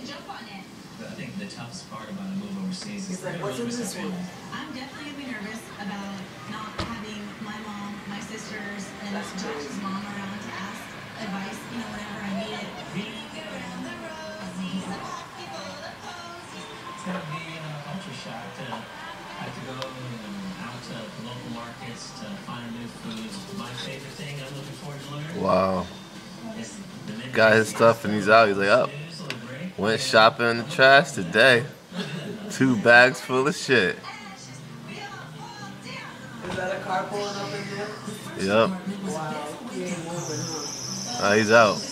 I think the toughest part about a move overseas He's is like, what's in nervous this one? I'm definitely gonna be nervous about not having my mom, my sisters, and That's Josh's crazy. mom around to ask advice, you know, whenever I need it. It's gonna be a culture shock to have to go um, out to the local markets to find new foods. My favorite thing I'm looking forward to learning Wow. is the midnight Got his stuff and he's out. He's like, oh, news, little break. Went shopping in the trash today. Two bags full of shit. Is that a car pulling up in there? Yep. Wow. He ain't moving, huh? Uh, he's out.